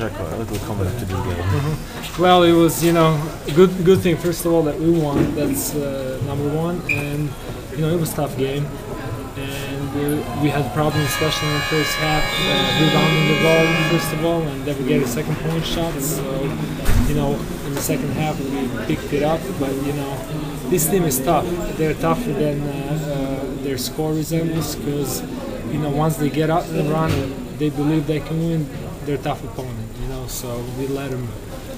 A little comment to this game. Well, it was you know a good good thing first of all that we won. That's uh, number one, and you know it was a tough game, and uh, we had problems especially in the first half uh, rebounding the ball first of all, and then we get a second point shot. So you know in the second half we picked it up, but you know this team is tough. They're tougher than uh, uh, their score resembles because you know once they get out and run, they believe they can win. They're a tough opponent, you know. So we let them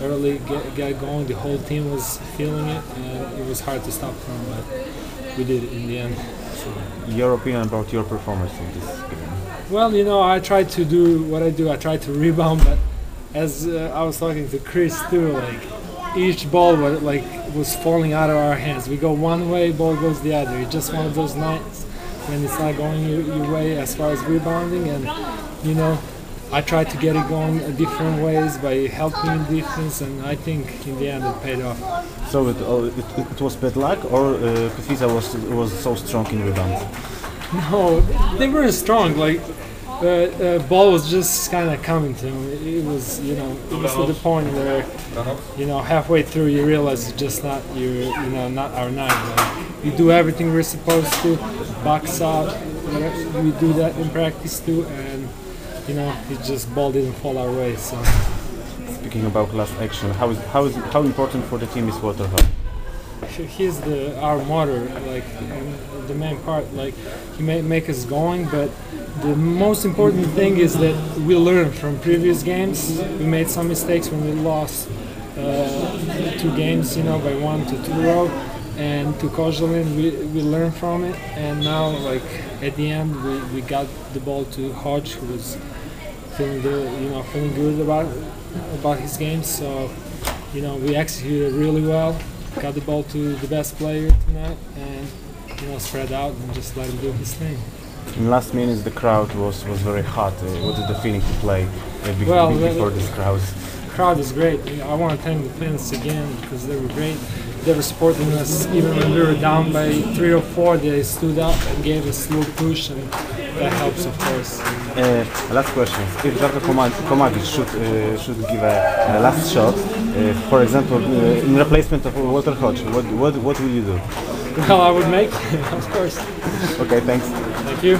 early get, get going. The whole team was feeling it, and it was hard to stop them, but we did it in the end. Your opinion about your performance in this game? Well, you know, I tried to do what I do. I tried to rebound, but as uh, I was talking to Chris too, like each ball was like was falling out of our hands. We go one way, ball goes the other. It's just one of those nights when it's not going your, your way as far as rebounding, and you know. I tried to get it going different ways by helping in defense, and I think in the end it paid off. So it, uh, it, it was bad luck, or uh, Kotwica was was so strong in rebounds? No, they were strong. Like uh, uh, ball was just kind of coming to him. It, it was, you know, it was to the point where, you know, halfway through you realize it's just not your, you know, not our night. Like, we do everything we're supposed to, box out. whatever, We do that in practice too, and you know, it just ball didn't fall our way. So. Speaking about last action, how is how is how important for the team is Walter Hodge? he's the our motor like the main part like he may make us going but the most important thing is that we learn from previous games we made some mistakes when we lost uh, two games you know by one to two row and to Koszalin we, we learned from it and now like at the end we, we got the ball to Hodge who was feeling good you know feeling good about about his game so you know we executed really well got the ball to the best player tonight and you know spread out and just let him do his thing. In last minutes, the crowd was, was very hot. Uh, what is the feeling to play uh, be- Well, before this crowd? Crowd is great. You know, I want to thank the fans again because they were great. They were supporting us even when we were down by three or four. They stood up and gave us a little push, and that helps, of course. Uh, last question. If Darko Koma- Komagic should uh, should give a, a last shot, uh, for example, uh, in replacement of Walter Hodge, what what what will you do? Well, I would make, of course. Okay, thanks. Thank you.